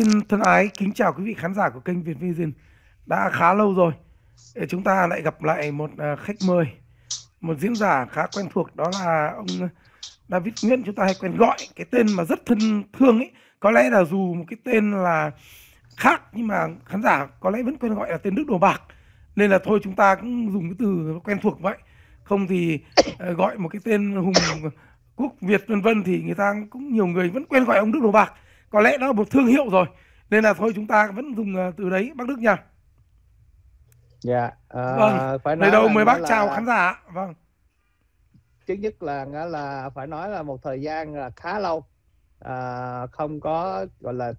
Xin thân ái kính chào quý vị khán giả của kênh Việt Vision. Đã khá lâu rồi chúng ta lại gặp lại một à, khách mời, một diễn giả khá quen thuộc đó là ông David Nguyễn chúng ta hay quen gọi cái tên mà rất thân thương ấy. Có lẽ là dù một cái tên là khác nhưng mà khán giả có lẽ vẫn quen gọi là tên Đức Đồ Bạc. Nên là thôi chúng ta cũng dùng cái từ quen thuộc vậy. Không thì à, gọi một cái tên hùng quốc Việt vân vân thì người ta cũng nhiều người vẫn quen gọi ông Đức Đồ Bạc có lẽ nó là một thương hiệu rồi. Nên là thôi chúng ta vẫn dùng ờ, từ đấy. Bác Đức nha. Dạ uh, vâng. phải nói đâu mời bác là... chào khán giả vâng. Trước nhất là là phải nói là một thời gian là khá lâu. À, không có gọi là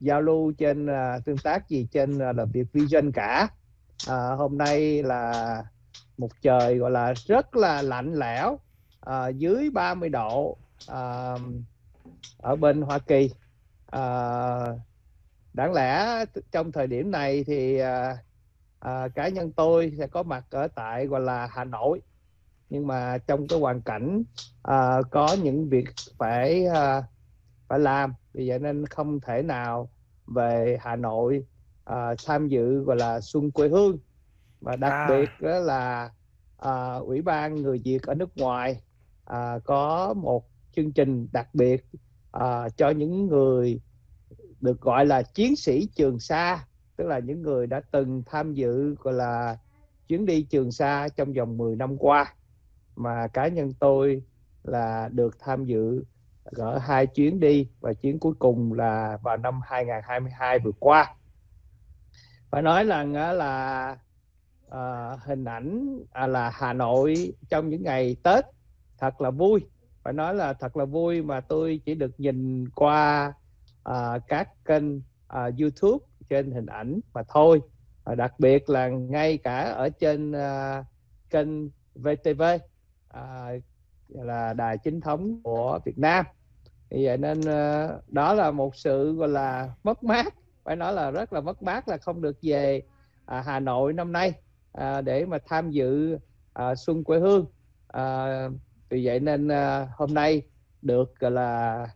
giao lưu trên uh, tương tác gì trên uh, là việc vision cả. À, hôm nay là một trời gọi là rất là lạnh lẽo à, dưới 30 độ à, ở bên Hoa Kỳ à, đáng lẽ trong thời điểm này thì à, à, cá nhân tôi sẽ có mặt ở tại gọi là Hà Nội nhưng mà trong cái hoàn cảnh à, có những việc phải à, phải làm vì vậy nên không thể nào về Hà Nội à, tham dự gọi là xuân quê hương và đặc à. biệt đó là à, ủy ban người Việt ở nước ngoài à, có một chương trình đặc biệt à, cho những người được gọi là chiến sĩ Trường Sa tức là những người đã từng tham dự gọi là chuyến đi Trường Sa trong vòng 10 năm qua. Mà cá nhân tôi là được tham dự ở hai chuyến đi và chuyến cuối cùng là vào năm 2022 vừa qua. Phải nói rằng là à, hình ảnh à, là Hà Nội trong những ngày Tết thật là vui phải nói là thật là vui mà tôi chỉ được nhìn qua uh, các kênh uh, YouTube trên hình ảnh mà thôi. Uh, đặc biệt là ngay cả ở trên uh, kênh VTV uh, là đài chính thống của Việt Nam. Thì vậy nên uh, đó là một sự gọi là mất mát. Phải nói là rất là mất mát là không được về uh, Hà Nội năm nay uh, để mà tham dự uh, xuân quê hương. Uh, vì vậy nên uh, hôm nay được uh, là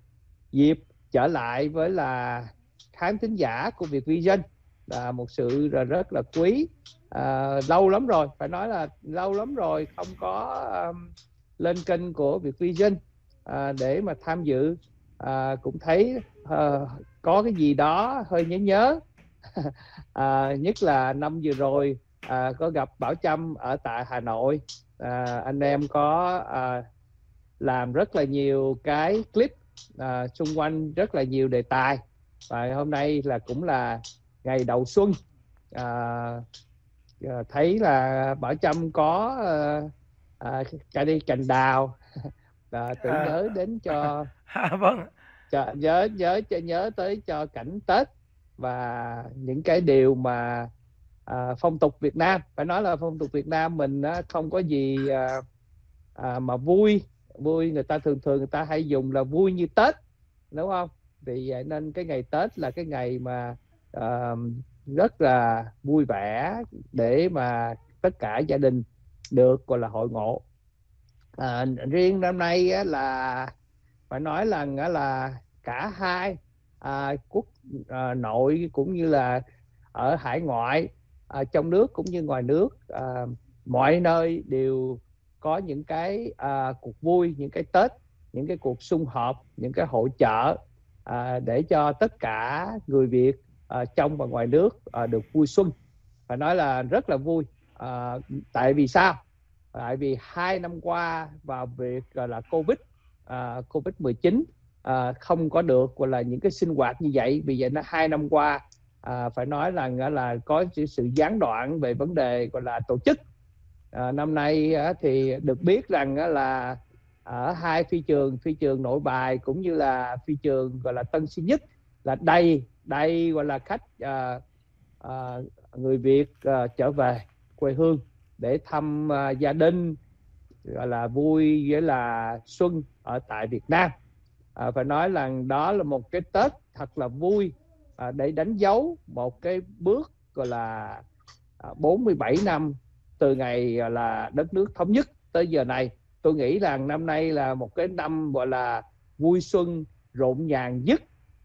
dịp trở lại với là khán thính giả của Việt Vision là một sự là rất là quý. À, lâu lắm rồi phải nói là lâu lắm rồi không có um, lên kênh của Việt Vision à, ờ, để mà tham dự. À, cũng thấy à, có cái gì đó hơi nhớ nhớ. À, nhất là năm vừa rồi à, có gặp Bảo Trâm ở tại Hà Nội. À, anh em có à, làm rất là nhiều cái clip à, xung quanh rất là nhiều đề tài. Và hôm nay là cũng là ngày đầu xuân. À, à, thấy là bảo trâm có à, à, đi cành đào. À. nhớ đến cho à, vâng. cho, nhớ nhớ cho nhớ tới cho cảnh tết. Và những cái điều mà à, phong tục Việt Nam. Phải nói là phong tục Việt Nam mình á, không có gì à, à, mà vui. Vui người ta thường thường người ta hay dùng là vui như tết đúng không? Vì vậy nên cái ngày tết là cái ngày mà à, rất là vui vẻ để mà tất cả gia đình được gọi là hội ngộ. À, riêng năm nay á, là phải nói là là cả hai à, quốc à, nội cũng như là ở hải ngoại à, trong nước cũng như ngoài nước à, mọi nơi đều có những cái à, cuộc vui những cái tết những cái cuộc sum họp những cái hội chợ à, để cho tất cả người việt à, trong và ngoài nước à, được vui xuân. Phải nói là rất là vui. À, tại vì sao? Tại vì hai năm qua vào việc gọi là covid à, covid 19 à, không có được gọi là những cái sinh hoạt như vậy. Vì vậy nó hai năm qua à, phải nói là là có sự gián đoạn về vấn đề gọi là tổ chức. À, năm nay à, thì được biết rằng à, là ở hai phi trường phi trường nội bài cũng như là phi trường gọi là tân sinh nhất là đầy đầy gọi là khách à, à, người việt à, trở về quê hương để thăm à, gia đình gọi là vui với là xuân ở tại Việt Nam. À, phải nói là đó là một cái Tết thật là vui à, để đánh dấu một cái bước gọi là à, 47 năm từ ngày à, là đất nước thống nhất tới giờ này. Tôi nghĩ rằng năm nay là một cái năm gọi là vui xuân rộn ràng nhất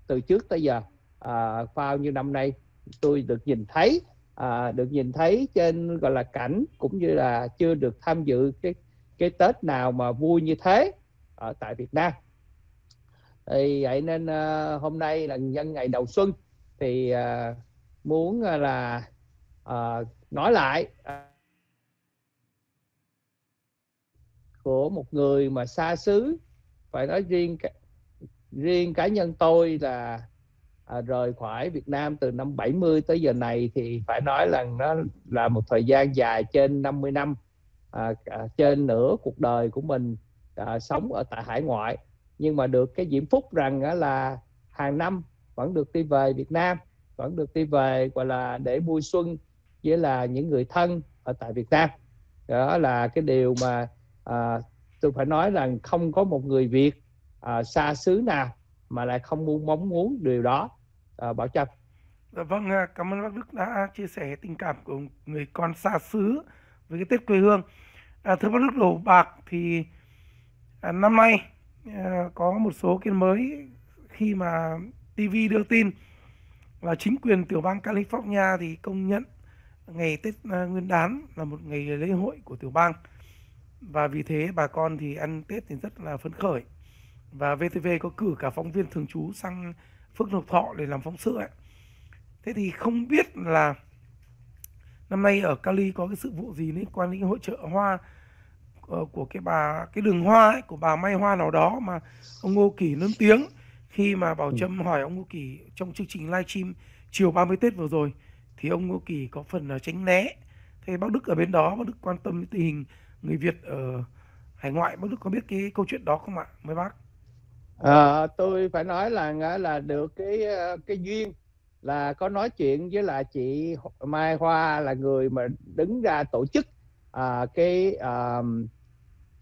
từ trước tới giờ. À, bao nhiêu năm nay tôi được nhìn thấy à, được nhìn thấy trên gọi là cảnh cũng như là chưa được tham dự cái cái Tết nào mà vui như thế ở tại Việt Nam thì vậy nên uh, hôm nay là nhân ngày đầu xuân thì uh, muốn uh, là uh, nói lại uh, của một người mà xa xứ. Phải nói riêng riêng cá nhân tôi là à, rời khỏi Việt Nam từ năm 70 tới giờ này thì phải nói là nó là một thời gian dài trên 50 năm à, à, trên nửa cuộc đời của mình à, sống ở tại hải ngoại nhưng mà được cái diễm phúc rằng là hàng năm vẫn được đi về Việt Nam vẫn được đi về gọi là để vui xuân với là những người thân ở tại Việt Nam. Đó là cái điều mà à, tôi phải nói rằng không có một người Việt à, xa xứ nào mà lại không muốn mong muốn điều đó. À, Bảo Trâm. Dạ vâng, à, cảm ơn bác Đức đã chia sẻ tình cảm của người con xa xứ với cái Tết quê hương. À, thưa bác Đức Đổ Bạc thì à, năm nay Ờ, có một số cái mới khi mà TV đưa tin là chính quyền tiểu bang California thì công nhận ngày Tết ờ, Nguyên đán là một ngày lễ hội của tiểu bang và vì thế bà con thì ăn Tết thì rất là phấn khởi và VTV có cử cả phóng viên thường trú sang Phước Lộc Thọ để làm phóng sự ấy. Thế thì không biết là năm nay ở Cali có cái sự vụ gì liên quan đến hội trợ hoa của cái bà cái đường hoa ấy, của bà may hoa nào đó mà ông Ngô Kỳ lớn tiếng khi mà Bảo ừ. Trâm hỏi ông Ngô Kỳ trong chương trình livestream chiều 30 Tết vừa rồi thì ông Ngô Kỳ có phần là tránh né. Thế bác Đức ở bên đó, bác Đức quan tâm đến tình hình người Việt ở hải ngoại, bác Đức có biết cái câu chuyện đó không ạ? Mấy bác? À, tôi phải nói là là được cái ờ, cái duyên là có nói chuyện với là chị Mai Hoa là người mà đứng ra tổ chức à, cái à,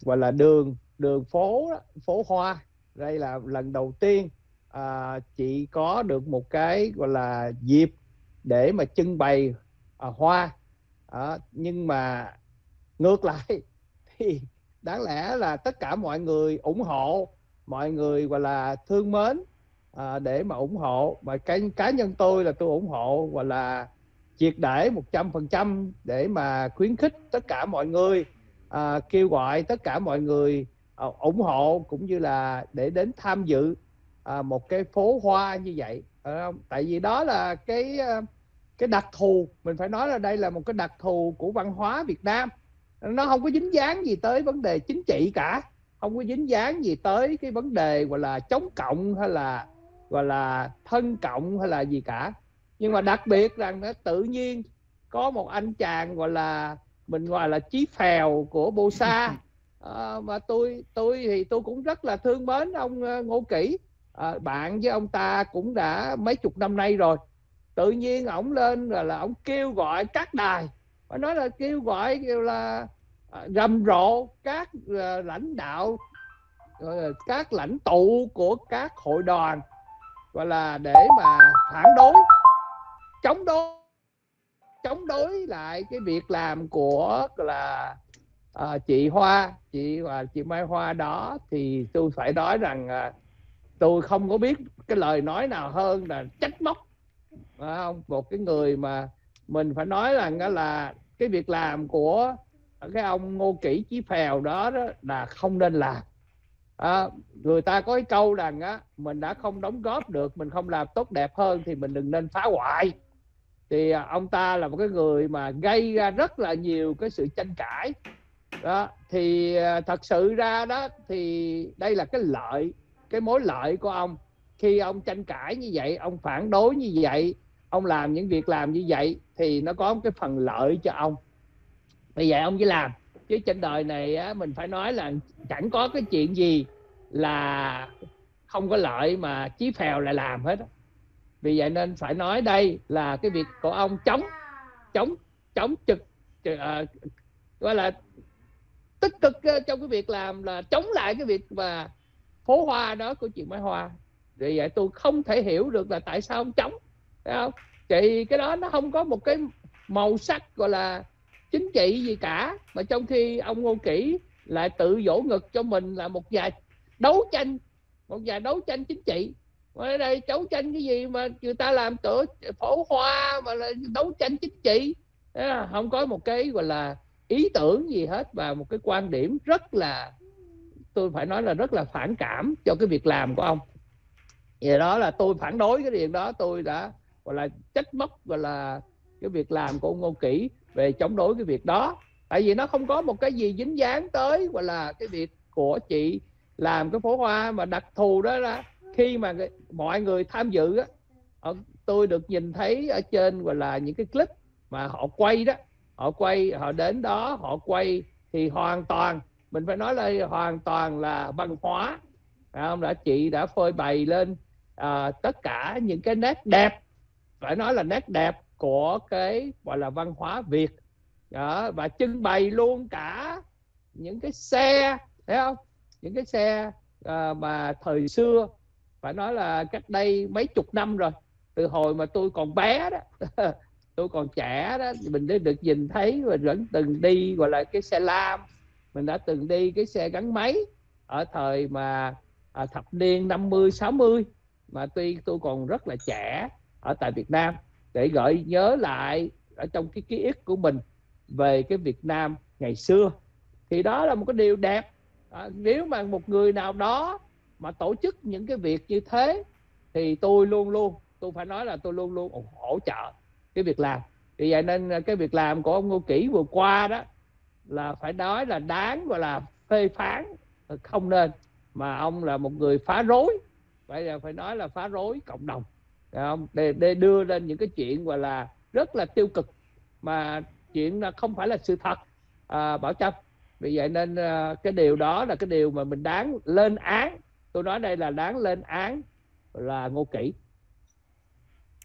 gọi là đường đường phố phố hoa. Đây là lần đầu tiên à, chị có được một cái gọi là dịp để mà trưng bày à, hoa. À, nhưng mà ngược lại thì đáng lẽ là tất cả mọi người ủng hộ mọi người gọi là thương mến à, để mà ủng hộ. Mà cái cá nhân tôi là tôi ủng hộ gọi là triệt để một trăm phần trăm để mà khuyến khích tất cả mọi người à, kêu gọi tất cả mọi người à, ủng hộ cũng như là để đến tham dự à, một cái phố hoa như vậy không? tại vì đó là cái cái đặc thù mình phải nói là đây là một cái đặc thù của văn hóa Việt Nam nó không có dính dáng gì tới vấn đề chính trị cả không có dính dáng gì tới cái vấn đề gọi là chống cộng hay là gọi là thân cộng hay là gì cả nhưng mà đặc biệt rằng nó tự nhiên có một anh chàng gọi là mình gọi là chí phèo của bô sa à, mà tôi tôi thì tôi cũng rất là thương mến ông uh, ngô kỷ. À, bạn với ông ta cũng đã mấy chục năm nay rồi. Tự nhiên ổng lên là là ổng kêu gọi các đài. Phải nói là kêu gọi kêu là À, rầm rộ các lãnh đạo các lãnh tụ của các hội đoàn gọi là để mà phản đối chống đối chống đối lại cái việc làm của là uh, chị Hoa chị và chị Mai Hoa đó thì tôi phải nói rằng uh, tôi không có biết cái lời nói nào hơn là trách móc không? Một cái người mà mình phải nói rằng đó là cái việc làm của cái ông ngô kỷ chí phèo đó, đó là không nên làm. À, người ta có cái câu rằng á mình đã không đóng góp được mình không làm tốt đẹp hơn thì mình đừng nên phá hoại thì à, ông ta là một cái người mà gây ra rất là nhiều cái sự tranh cãi. Đó thì à, thật sự ra đó thì đây là cái lợi cái mối lợi của ông. Khi ông tranh cãi như vậy ông phản đối như vậy ông làm những việc làm như vậy thì nó có một cái phần lợi cho ông. Vì vậy ông chỉ làm. Chứ trên đời này á, mình phải nói là chẳng có cái chuyện gì là không có lợi mà chí phèo lại làm hết đó vì vậy nên phải nói đây là cái việc của ông chống chống chống trực uh, gọi là tích cực ờ, trong cái việc làm là chống lại cái việc mà phố hoa đó của chị Mai Hoa. Vì vậy tôi không thể hiểu được là tại sao ông chống phải không? Chị cái đó nó không có một cái màu sắc gọi là chính trị gì cả mà trong khi ông Ngô Kỷ lại tự dỗ ngực cho mình là một nhà đấu tranh một nhà đấu tranh chính trị ở đây đấu tranh cái gì mà người ta làm tổ phổ hoa mà là đấu tranh chính trị? Không có một cái, gọi là, ý tưởng gì hết và một cái quan điểm rất là, tôi phải nói là rất là phản cảm cho cái việc làm của ông. Vậy đó là tôi phản đối cái điều đó, tôi đã, gọi là, trách móc, gọi là, cái việc làm của ông Ngô Kỷ về chống đối cái việc đó. Tại vì nó không có một cái gì dính dáng tới, gọi là, cái việc của chị làm cái phố hoa mà đặc thù đó là khi mà mọi người tham dự á ờ, tôi được nhìn thấy ở trên gọi là những cái clip mà họ quay đó. Họ quay họ đến đó họ quay thì hoàn toàn mình phải nói là hoàn toàn là văn hóa. Không? Đã chị đã phơi bày lên à, tất cả những cái nét đẹp phải nói là nét đẹp của cái gọi là văn hóa Việt. Đó, và trưng bày luôn cả những cái xe thấy không? Những cái xe à, mà thời xưa phải nói là cách đây mấy chục năm rồi. Từ hồi mà tôi còn bé đó tôi còn trẻ đó mình đã được nhìn thấy và vẫn từng đi gọi là cái xe lam. Mình đã từng đi cái xe gắn máy. Ở thời mà à, thập niên 50 60 mà tuy tôi còn rất là trẻ ở tại Việt Nam. Để gợi nhớ lại ở trong cái ký ức của mình về cái Việt Nam ngày xưa. Thì đó là một cái điều đẹp. À, nếu mà một người nào đó mà tổ chức những cái việc như thế thì tôi luôn luôn tôi phải nói là tôi luôn luôn ủng hỗ trợ cái việc làm. Vì vậy nên cái việc làm của ông Ngô Kỷ vừa qua đó là phải nói là đáng gọi là phê phán không nên. Mà ông là một người phá rối vậy là phải nói là phá rối cộng đồng. Không? Để, để đưa lên những cái chuyện gọi là rất là tiêu cực mà chuyện là không phải là sự thật à, bảo trâm. Vì vậy nên à, cái điều đó là cái điều mà mình đáng lên án tôi nói đây là đáng lên án là ngô kỷ.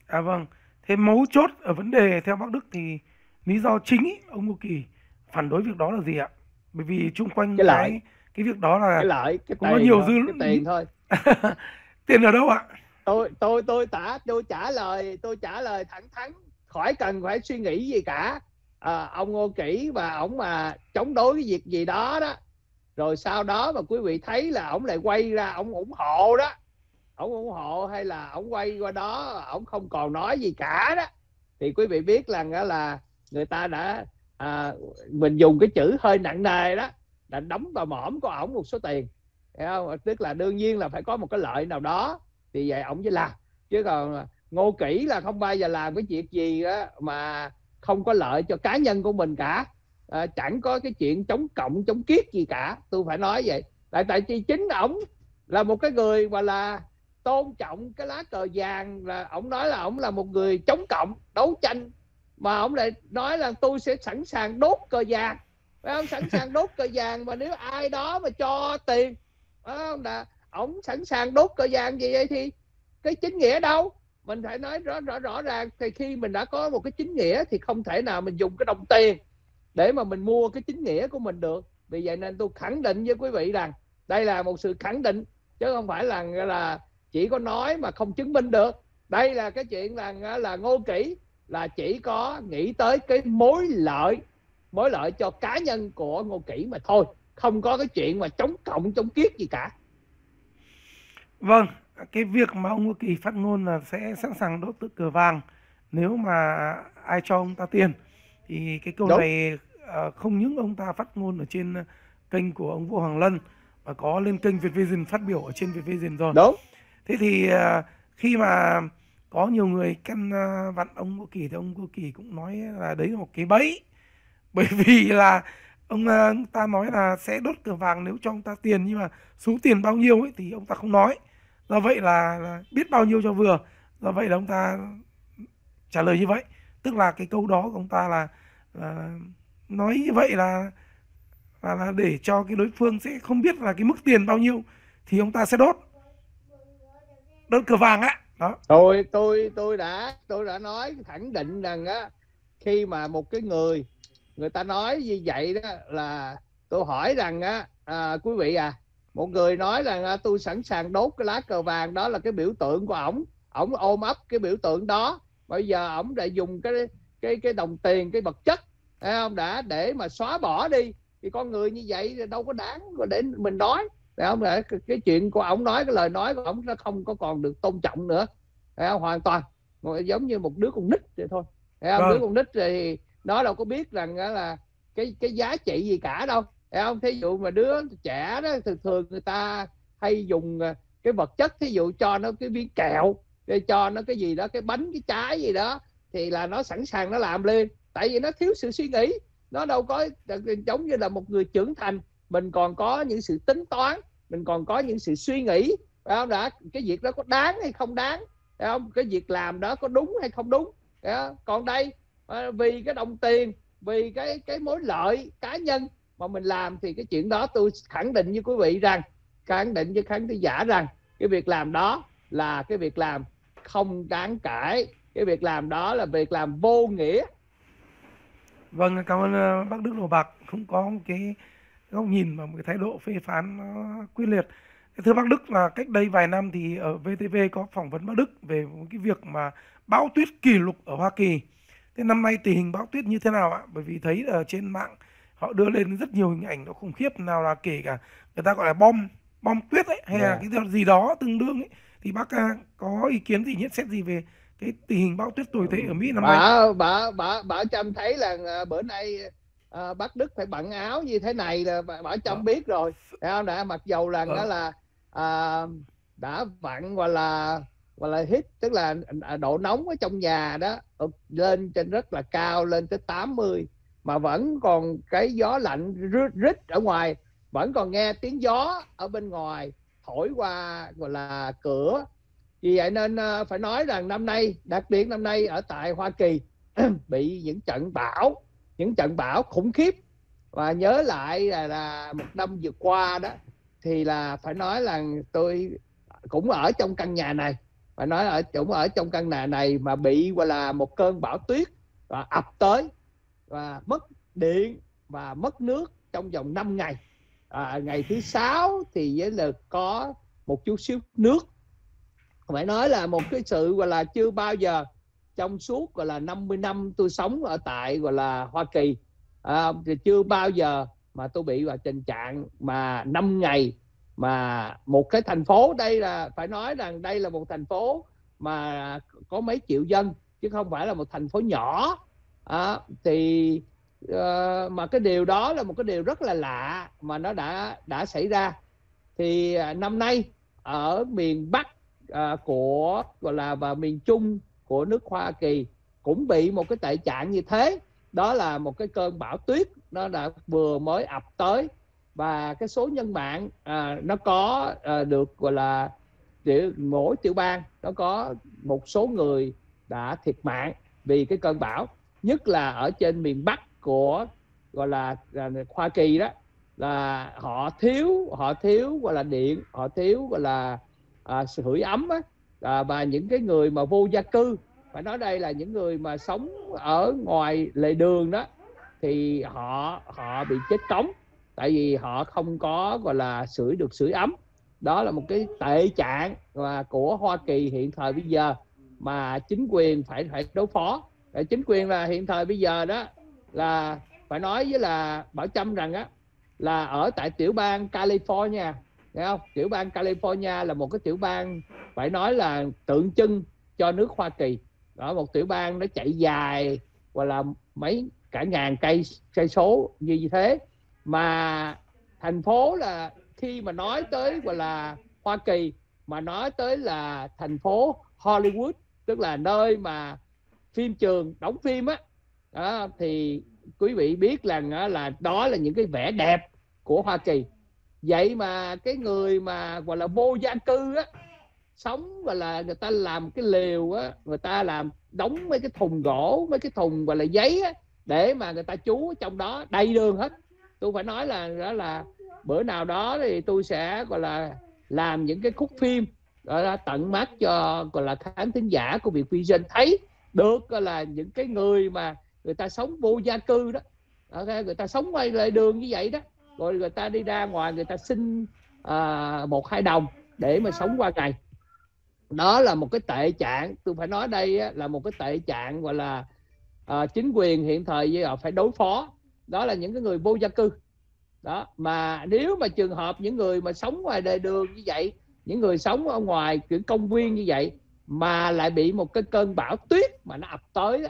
À vâng. Thế mấu chốt ở vấn đề theo bác đức thì lý do chính ý, ông ngô kỳ phản đối việc đó là gì ạ? Bởi vì chung quanh cái lợi. cái, việc đó là cái lợi cái cũng có nhiều dư cái tiền thôi. Tiền ở đâu ạ? Tôi tôi tôi trả tôi trả lời tôi trả lời thẳng thắn. Khỏi cần phải suy nghĩ gì cả. À, ông Ngô Kỷ và ông mà chống đối cái việc gì đó đó rồi sau đó mà quý vị thấy là ông lại quay ra ông ủng hộ đó. Ông ủng hộ hay là ông quay qua đó ông không còn nói gì cả đó. Thì quý vị biết rằng là, là người ta đã à, mình dùng cái chữ hơi nặng nề đó đã đóng vào mõm của ổng một số tiền. Không? tức là đương nhiên là phải có một cái lợi nào đó. Thì vậy ổng mới làm. Chứ còn ngô kỹ là không bao giờ làm cái việc gì đó mà không có lợi cho cá nhân của mình cả à, chẳng có cái chuyện chống cộng chống kiết gì cả. Tôi phải nói vậy. Tại tại vì chính ổng là một cái người mà là tôn trọng cái lá cờ vàng là ổng nói là ổng là một người chống cộng đấu tranh. Mà ổng lại nói là tôi sẽ sẵn sàng đốt cờ vàng. Phải không? Sẵn sàng đốt cờ vàng mà nếu ai đó mà cho tiền phải không? Là ổng sẵn sàng đốt cờ vàng gì vậy thì cái chính nghĩa đâu? Mình phải nói rõ rõ rõ ràng thì khi mình đã có một cái chính nghĩa thì không thể nào mình dùng cái đồng tiền để mà mình mua cái chính nghĩa của mình được. Vì vậy nên tôi khẳng định với quý vị rằng đây là một sự khẳng định, chứ không phải là là chỉ có nói mà không chứng minh được. Đây là cái chuyện là là ngô kỹ là chỉ có nghĩ tới cái mối lợi mối lợi cho cá nhân của ngô kỹ mà thôi. Không có cái chuyện mà chống cộng, chống kiết gì cả. Vâng cái việc mà ông ngô kỳ phát ngôn là sẽ sẵn sàng đốt tự cờ vàng nếu mà ai cho ông ta tiền thì cái câu Đúng. này uh, không những ông ta phát ngôn ở trên kênh của ông Vũ Hoàng Lân mà có lên kênh Việt Vision phát biểu ở trên Việt Vision rồi. Đúng. Thế thì uh, khi mà có nhiều người căn uh, vặn ông Ngô Kỳ thì ông Ngô Kỳ cũng nói là đấy là một cái bẫy bởi vì là ông, ông ta nói là sẽ đốt cửa vàng nếu cho ông ta tiền nhưng mà số tiền bao nhiêu ấy thì ông ta không nói do vậy là, là biết bao nhiêu cho vừa do vậy là ông ta trả lời như vậy tức là cái câu đó của ông ta là, là nói như vậy là, là là để cho cái đối phương sẽ không biết là cái mức tiền bao nhiêu thì ông ta sẽ đốt. Đốt cờ vàng á đó. Tôi tôi tôi đã tôi đã nói khẳng định rằng á khi mà một cái người người ta nói như vậy đó là tôi hỏi rằng á à, quý vị à một người nói rằng à, tôi sẵn sàng đốt cái lá cờ vàng đó là cái biểu tượng của ổng. Ổng ôm ấp cái biểu tượng đó bây giờ ổng lại dùng cái cái cái đồng tiền cái vật chất không? Đã để mà xóa bỏ đi. Thì con người như vậy đâu có đáng để mình nói. Đấy không? Cái, cái chuyện của ông nói cái lời nói của ông nó không có còn được tôn trọng nữa. Đấy không? hoàn toàn. Giống như một đứa con nít vậy thôi. Đấy không? Vâng. đứa con nít thì nó đâu có biết rằng là cái cái giá trị gì cả đâu. Đấy không? Thí dụ mà đứa trẻ đó thường thường người ta hay dùng à, cái vật chất thí dụ cho nó cái viên kẹo để cho nó cái gì đó, cái bánh, cái trái gì đó, thì là nó sẵn sàng nó làm lên. Tại vì nó thiếu sự suy nghĩ. Nó đâu có, giống như là một người trưởng thành, mình còn có những sự tính toán, mình còn có những sự suy nghĩ. Phải không đã? Cái việc đó có đáng hay không đáng? Phải không? Cái việc làm đó có đúng hay không đúng? Phải không? còn đây à, vì cái đồng tiền, vì cái cái mối lợi cá nhân mà mình làm thì cái chuyện đó tôi khẳng định với quý vị rằng, khẳng định với khán giả rằng, cái việc làm đó là cái việc làm không đáng cãi cái việc làm đó là việc làm vô nghĩa Vâng, cảm ơn ờ, bác Đức Lô Bạc cũng có một cái góc nhìn và một cái thái độ phê phán nó quyết liệt. Thưa bác Đức là cách đây vài năm thì ở VTV có phỏng vấn bác Đức về một cái việc mà bão tuyết kỷ lục ở Hoa Kỳ. Thế năm nay tình hình bão tuyết như thế nào ạ? Bởi vì thấy ở trên mạng họ đưa lên rất nhiều hình ảnh nó khủng khiếp nào là kể cả người ta gọi là bom bom tuyết ấy hay là Dạ. cái gì đó tương đương ấy thì bác à, có ý kiến gì nhận xét gì về cái tình hình bão tuyết tồi tệ ở Mỹ năm nay? bà bà bà bà Trâm thấy là à, bữa nay à, bác Đức phải bận áo như thế này là bà, bà Trâm Ờ. biết rồi Thấy không đã mặc dầu là Ờ. đó là à, đã vặn gọi là gọi là hít tức là à, độ nóng ở trong nhà đó ờ, lên trên rất là cao lên tới 80 mà vẫn còn cái gió lạnh rít, rít ở ngoài vẫn còn nghe tiếng gió ở bên ngoài thổi qua gọi là cửa. Vì vậy nên ờ, phải nói rằng năm nay đặc biệt năm nay ở tại Hoa Kỳ bị những trận bão những trận bão khủng khiếp. Và nhớ lại là, là một năm vừa qua đó thì là phải nói là tôi cũng ở trong căn nhà này. Phải nói ở cũng ở trong căn nhà này mà bị gọi là một cơn bão tuyết và ập tới và mất điện và mất nước trong vòng 5 ngày à, ngày thứ sáu thì với là có một chút xíu nước. Phải nói là một cái sự gọi là chưa bao giờ trong suốt gọi là 50 năm tôi sống ở tại gọi là Hoa Kỳ. À, thì chưa bao giờ mà tôi bị vào tình trạng mà 5 ngày mà một cái thành phố đây là phải nói rằng đây là một thành phố mà có mấy triệu dân chứ không phải là một thành phố nhỏ. À, thì Ờ, mà cái điều đó là một cái điều rất là lạ mà nó đã đã xảy ra. Thì à, năm nay ở miền Bắc à, của gọi là và miền Trung của nước Hoa Kỳ cũng bị một cái tệ trạng như thế. Đó là một cái cơn bão tuyết nó đã vừa mới ập tới và cái số nhân mạng à, nó có à, được gọi là tiểu, mỗi tiểu bang nó có một số người đã thiệt mạng vì cái cơn bão nhất là ở trên miền Bắc của gọi là, là Hoa Kỳ đó là họ thiếu họ thiếu gọi là điện họ thiếu gọi là à, sự hửi ấm á, à, và những cái người mà vô gia cư phải nói đây là những người mà sống ở ngoài lề đường đó thì họ họ bị chết cống tại vì họ không có gọi là sưởi được sưởi ấm. Đó là một cái tệ trạng mà của Hoa Kỳ hiện thời bây giờ mà chính quyền phải phải đối phó. Chính quyền là hiện thời bây giờ đó là phải nói với là Bảo Trâm rằng á, là ở tại tiểu bang California, nghe không? Tiểu bang California là một cái tiểu bang phải nói là tượng trưng cho nước Hoa Kỳ. Đó, một tiểu bang nó chạy dài hoặc là mấy cả ngàn cây cây số như thế. Mà thành phố là khi mà nói tới, gọi là Hoa Kỳ, mà nói tới là thành phố Hollywood, tức là nơi mà phim trường, đóng phim á đó, thì quý vị biết rằng á, là đó là những cái vẻ đẹp của Hoa Kỳ. Vậy mà cái người mà gọi là vô gia cư á sống gọi là người ta làm cái lều á người ta làm đóng mấy cái thùng gỗ mấy cái thùng gọi là giấy á để mà người ta trú trong đó đầy đường hết. Tôi phải nói là đó là bữa nào đó thì tôi sẽ gọi là làm những cái khúc phim gọi là tận mắt cho gọi là khán thính giả của Việt Vision thấy được gọi là những cái người mà người ta sống vô gia cư đó. Ok, người ta sống ngoài lề đường như vậy đó. Rồi người ta đi ra ngoài người ta xin à, một hai đồng để mà sống qua ngày. Đó là một cái tệ trạng. Tôi phải nói đây á, là một cái tệ trạng gọi là à, chính quyền hiện thời giờ phải đối phó. Đó là những cái người vô gia cư. Đó mà nếu mà trường hợp những người mà sống ngoài đời đường như vậy những người sống ở ngoài kiểu công viên như vậy mà lại bị một cái cơn bão tuyết mà nó ập tới đó,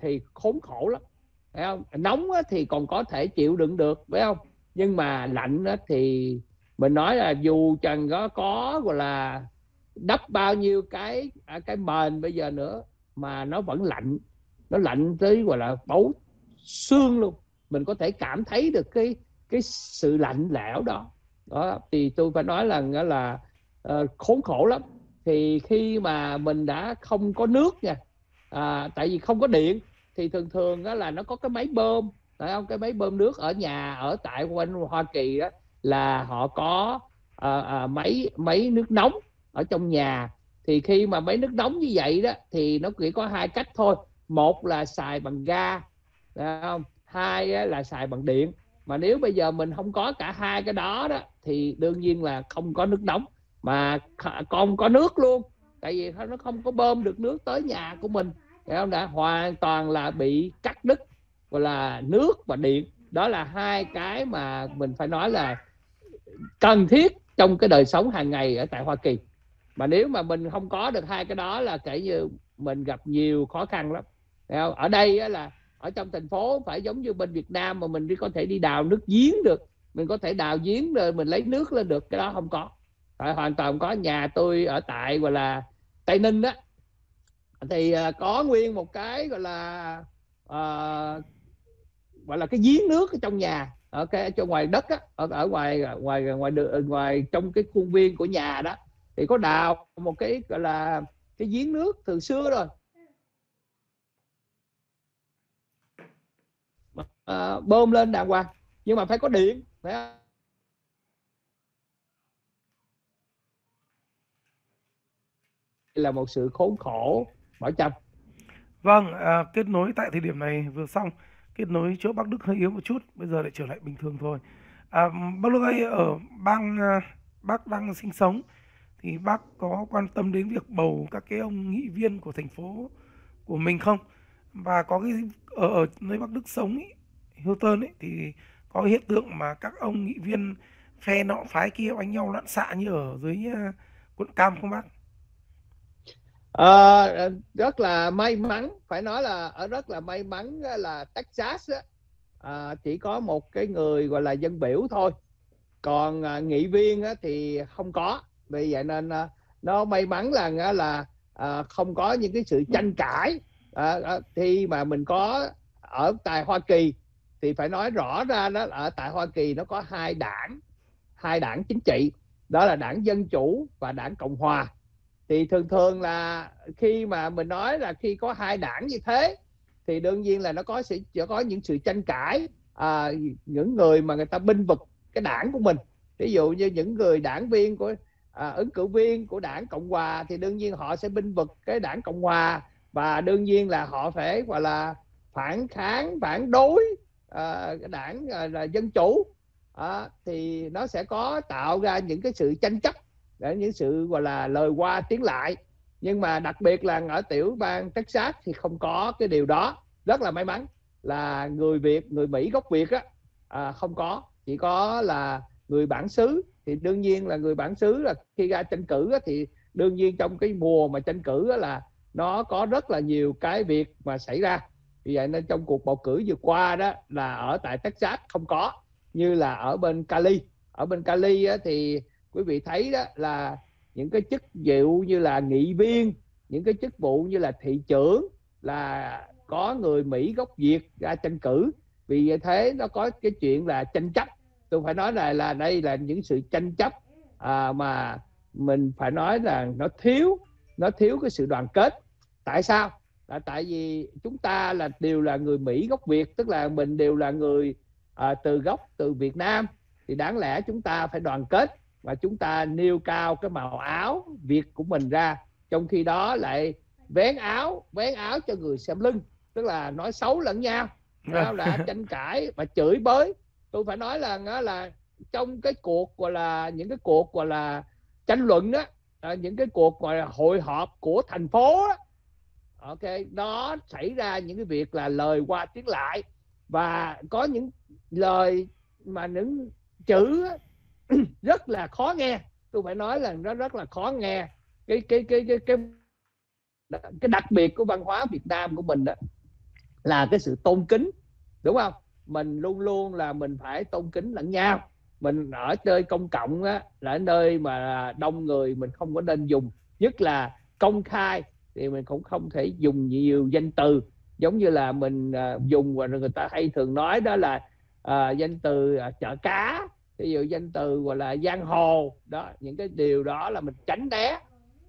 thì khốn khổ lắm phải không? Nóng á, thì còn có thể chịu đựng được phải không? Nhưng mà lạnh á, thì mình nói là dù trần có có gọi là đắp bao nhiêu cái à, cái mền bây giờ nữa mà nó vẫn lạnh. Nó lạnh tới gọi là bấu xương luôn. Mình có thể cảm thấy được cái cái sự lạnh lẽo đó. Đó thì tôi phải nói là là uh, khốn khổ lắm. Thì khi mà mình đã không có nước nha à, tại vì không có điện thì thường thường đó là nó có cái máy bơm phải không? Cái máy bơm nước ở nhà ở tại quanh Hoa Kỳ đó là họ có à, à, máy máy nước nóng ở trong nhà. Thì khi mà máy nước nóng như vậy đó thì nó chỉ có hai cách thôi. Một là xài bằng ga phải không? Hai là xài bằng điện. Mà nếu bây giờ mình không có cả hai cái đó đó thì đương nhiên là không có nước nóng. Mà không có nước luôn. Tại vì nó không có bơm được nước tới nhà của mình không đã hoàn toàn là bị cắt đứt, gọi là nước và điện. Đó là hai cái mà mình phải nói là cần thiết trong cái đời sống hàng ngày ở tại Hoa Kỳ. Mà nếu mà mình không có được hai cái đó là kể như mình gặp nhiều khó khăn lắm. Không? ở đây là ở trong thành phố phải giống như bên Việt Nam mà mình đi có thể đi đào nước giếng được. Mình có thể đào giếng rồi mình lấy nước lên được, cái đó không có. Phải hoàn toàn không có nhà tôi ở tại, gọi là Tây Ninh đó thì uh, có nguyên một cái gọi là uh, gọi là cái giếng nước ở trong nhà ở cái trong ngoài đất á, ở ở ngoài ngoài ngoài đường ngoài trong cái khuôn viên của nhà đó. Thì có đào một cái gọi là cái giếng nước từ xưa rồi. À, bơm lên đàng hoàng nhưng mà phải có điện phải không? là một sự khốn khổ bảo trâm vâng à, kết nối tại thời điểm này vừa xong. Kết nối chỗ bắc đức hơi yếu một chút bây giờ lại trở lại bình thường thôi. À, bác đức ơi ở bang à, bác đang sinh sống thì bác có quan tâm đến việc bầu các cái ông nghị viên của thành phố của mình không? Và có cái ở, ở nơi bắc đức sống ý, Hilton ấy thì có hiện tượng mà các ông nghị viên phe nọ phái kia đánh nhau loạn xạ như ở dưới à, quận Cam không bác? À, rất là may mắn phải nói là ở rất là may mắn là Texas á, à, chỉ có một cái người gọi là dân biểu thôi. Còn à, nghị viên á, thì không có. Vì vậy nên à, nó may mắn là là à, không có những cái sự tranh cãi. À, à, khi mà mình có ở tại Hoa Kỳ thì phải nói rõ ra đó ở tại Hoa Kỳ nó có hai đảng hai đảng chính trị. Đó là đảng Dân Chủ và đảng Cộng Hòa thì thường thường là khi mà mình nói là khi có hai đảng như thế thì đương nhiên là nó có sẽ có những sự tranh cãi à, những người mà người ta binh vực cái đảng của mình. Ví dụ như những người đảng viên của à, ứng cử viên của đảng cộng hòa thì đương nhiên họ sẽ binh vực cái đảng cộng hòa và đương nhiên là họ phải gọi là phản kháng phản đối à, cái đảng à, là dân chủ. À, thì nó sẽ có tạo ra những cái sự tranh chấp để những sự gọi là lời qua tiếng lại. Nhưng mà đặc biệt là ở tiểu bang Texas thì không có cái điều đó. Rất là may mắn là người Việt người Mỹ gốc Việt á à, không có. Chỉ có là người bản xứ. Thì đương nhiên là người bản xứ là khi ra tranh cử á, thì đương nhiên trong cái mùa mà tranh cử á, là nó có rất là nhiều cái việc mà xảy ra. Vì vậy nên trong cuộc bầu cử vừa qua đó là ở tại Texas không có như là ở bên Cali. Ở bên Cali á, thì quý vị thấy đó là những cái chức vụ như là nghị viên những cái chức vụ như là thị trưởng là có người Mỹ gốc Việt ra tranh cử. Vì thế nó có cái chuyện là tranh chấp. Tôi phải nói là là đây là những sự tranh chấp à, mà mình phải nói là nó thiếu nó thiếu cái sự đoàn kết. Tại sao? Là tại vì chúng ta là đều là người Mỹ gốc Việt tức là mình đều là người à, từ gốc từ Việt Nam. Thì đáng lẽ chúng ta phải đoàn kết và chúng ta nêu cao cái màu áo Việt của mình ra. Trong khi đó lại vén áo vén áo cho người xem lưng. Tức là nói xấu lẫn nhau. Đó là tranh cãi và chửi bới. Tôi phải nói là là trong cái cuộc gọi là những cái cuộc gọi là tranh luận đó à, những cái cuộc gọi là hội họp của thành phố đó, ok nó xảy ra những cái việc là lời qua tiếng lại. Và có những lời mà những chữ rất là khó nghe. Tôi phải nói là nó rất là khó nghe. Cái cái cái cái cái cái đặc biệt của văn hóa Việt Nam của mình đó là cái sự tôn kính đúng không? Mình luôn luôn là mình phải tôn kính lẫn nhau. Mình ở nơi công cộng á là nơi mà đông người mình không có nên dùng. Nhất là công khai thì mình cũng không thể dùng nhiều danh từ. Giống như là mình à, dùng và người ta hay thường nói đó là uh, danh từ uh, chợ cá ví dụ danh từ gọi là giang hồ đó những cái điều đó là mình tránh né.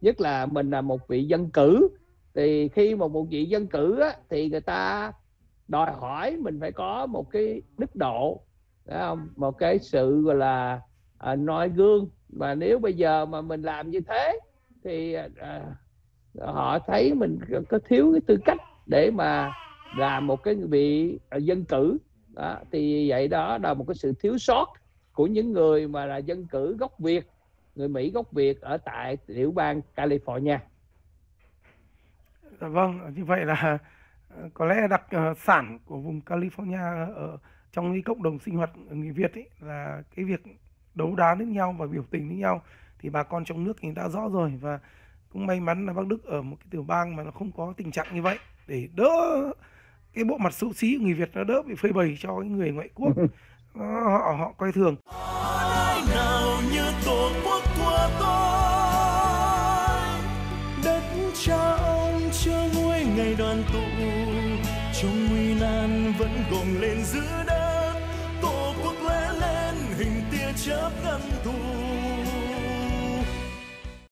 Nhất là mình là một vị dân cử thì khi mà một vị dân cử á, thì người ta đòi hỏi mình phải có một cái đức độ không? một cái sự gọi là à, noi gương. Mà nếu bây giờ mà mình làm như thế thì à, à họ thấy mình có thiếu cái tư cách để mà làm một cái vị dân cử. Đó, thì vậy đó là một cái sự thiếu sót của những người mà là dân cử gốc Việt người Mỹ gốc Việt ở tại tiểu bang California. Dạ vâng, như vậy là ờ, có lẽ đặc uh, sản của vùng California ở trong cái cộng đồng sinh hoạt người Việt ấy là cái việc đấu đá với nhau và biểu tình với nhau thì bà con trong nước thì đã rõ rồi và cũng may mắn là Bắc Đức ở một cái tiểu bang mà nó không có tình trạng như vậy để đỡ cái bộ mặt xấu xí của người Việt nó đỡ bị phơi bày cho cái người ngoại quốc Ờ, họ họ coi thường. Nào như tổ quốc của tôi? Đất cha ông chưa nguôi ngày đoàn tụ, trong nguy nan vẫn gồng lên giữa